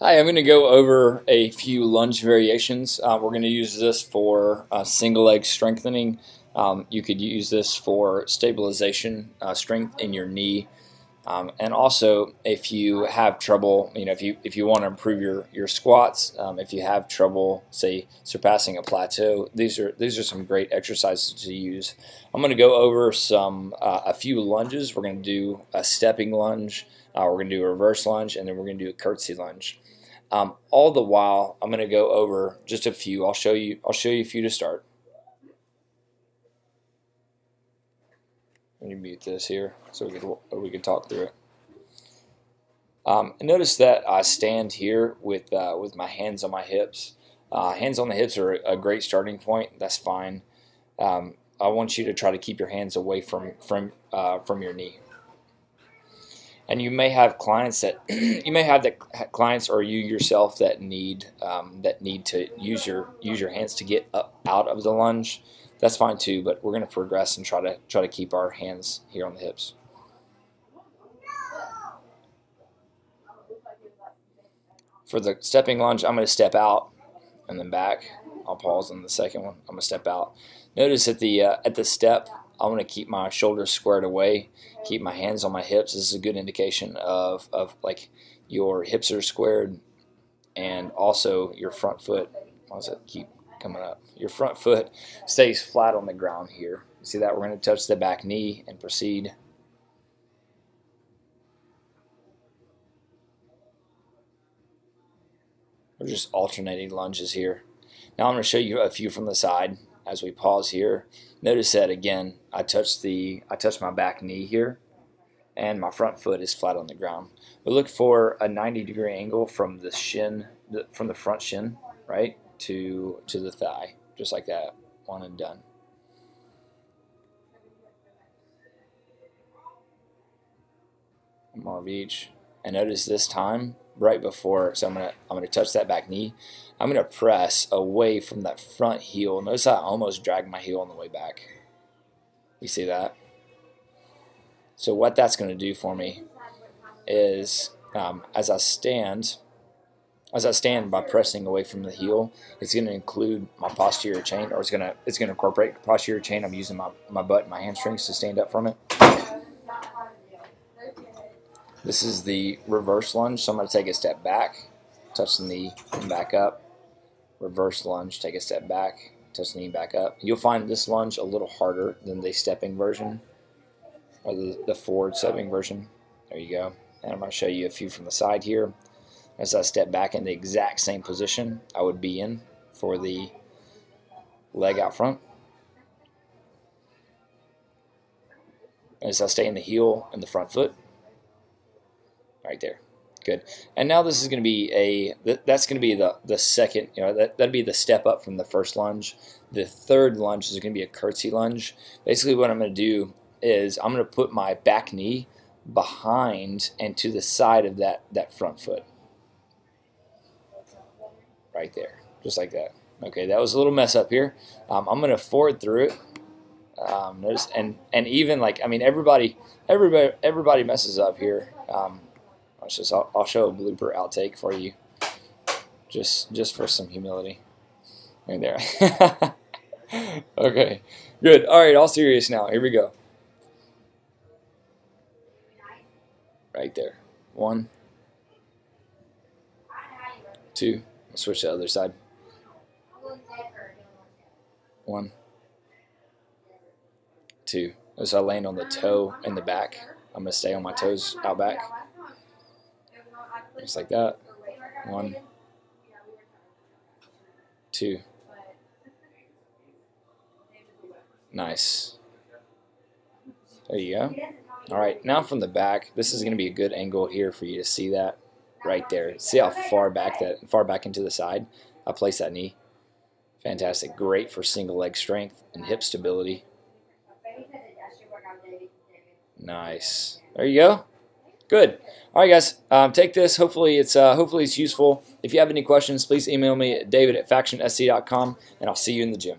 Hi, I'm going to go over a few lunge variations. Uh, we're going to use this for uh, single leg strengthening. Um, you could use this for stabilization, uh, strength in your knee, um, and also if you have trouble, you know, if you if you want to improve your your squats, um, if you have trouble, say surpassing a plateau, these are these are some great exercises to use. I'm going to go over some uh, a few lunges. We're going to do a stepping lunge. Uh, we're going to do a reverse lunge, and then we're going to do a curtsy lunge. Um, all the while, I'm going to go over just a few. I'll show you. I'll show you a few to start. Let me mute this here so we can we can talk through it. Um, notice that I stand here with uh, with my hands on my hips. Uh, hands on the hips are a great starting point. That's fine. Um, I want you to try to keep your hands away from from uh, from your knee and you may have clients that you may have that clients or you yourself that need um, that need to use your use your hands to get up out of the lunge. That's fine too, but we're going to progress and try to try to keep our hands here on the hips. For the stepping lunge, I'm going to step out and then back. I'll pause on the second one. I'm going to step out. Notice at the uh, at the step, I want to keep my shoulders squared away, keep my hands on my hips. This is a good indication of, of like your hips are squared and also your front foot, why does it keep coming up? Your front foot stays flat on the ground here. See that? We're going to touch the back knee and proceed. We're just alternating lunges here. Now I'm going to show you a few from the side as we pause here. Notice that again, I touch the I touch my back knee here and my front foot is flat on the ground. We look for a 90 degree angle from the shin from the front shin, right, to to the thigh, just like that. One and done. More of each. And notice this time right before, so I'm gonna I'm gonna touch that back knee. I'm gonna press away from that front heel. Notice I almost drag my heel on the way back. You see that? So what that's gonna do for me is um, as I stand, as I stand by pressing away from the heel, it's going to include my posterior chain, or it's going to it's going to incorporate posterior chain. I'm using my my butt and my hamstrings to stand up from it. This is the reverse lunge, so I'm going to take a step back, touch the knee, and back up. Reverse lunge, take a step back, touch the knee, back up. You'll find this lunge a little harder than the stepping version, or the, the forward stepping version. There you go. And I'm going to show you a few from the side here. As I step back in the exact same position I would be in for the leg out front. As I stay in the heel and the front foot right there. Good. And now this is going to be a, that's going to be the, the second, you know, that, that'd be the step up from the first lunge. The third lunge is going to be a curtsy lunge. Basically what I'm going to do is I'm going to put my back knee behind and to the side of that, that front foot. Right there, just like that. Okay, that was a little mess up here. Um, I'm going to forward through it. Um, notice, and and even like I mean everybody everybody everybody messes up here. Um, Watch this. I'll, I'll show a blooper outtake for you, just just for some humility. Right there. okay, good. All right, all serious now. Here we go. Right there. One, two. I'll switch the other side. One, two. As I land on the toe in the back, I'm to stay on my toes out back just like that. One, two. Nice. There you go. All right, now from the back, this is going to be a good angle here for you to see that right there. See how far back that far back into the side I place that knee. Fantastic. Great for single leg strength and hip stability. Nice. There you go. Good. All right, guys. Um, take this. Hopefully, it's uh, hopefully it's useful. If you have any questions, please email me at david at factionsc.com, and I'll see you in the gym.